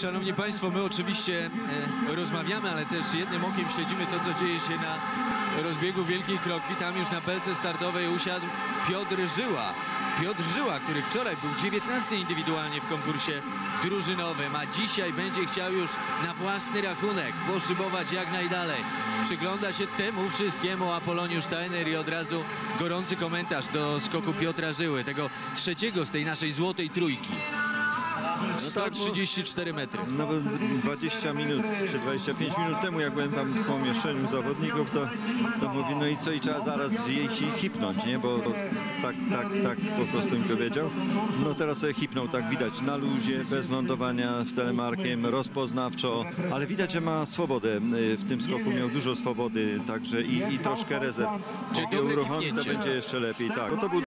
Szanowni Państwo, my oczywiście e, rozmawiamy, ale też jednym okiem śledzimy to, co dzieje się na rozbiegu Wielkiej Krokwi. Tam już na belce startowej usiadł Piotr Żyła. Piotr Żyła, który wczoraj był 19 indywidualnie w konkursie drużynowym, a dzisiaj będzie chciał już na własny rachunek poszybować jak najdalej. Przygląda się temu wszystkiemu Apoloniusz Steiner i od razu gorący komentarz do skoku Piotra Żyły, tego trzeciego z tej naszej złotej trójki. Tak, bo- 134 metry. Nawet 20 minut czy 25 minut temu, jak byłem tam w pomieszczeniu zawodników, to, to mówi, no i co, i trzeba zaraz jej hipnąć, nie? Bo tak, tak, tak po prostu mi powiedział. No teraz sobie hipnął, tak widać, na luzie, bez lądowania w telemarkiem, rozpoznawczo, ale widać, że ma swobodę. y, W tym skoku miał dużo swobody, także i, i troszkę rezerw. Czyli uruchomi, to będzie jeszcze lepiej, tak. Bo to był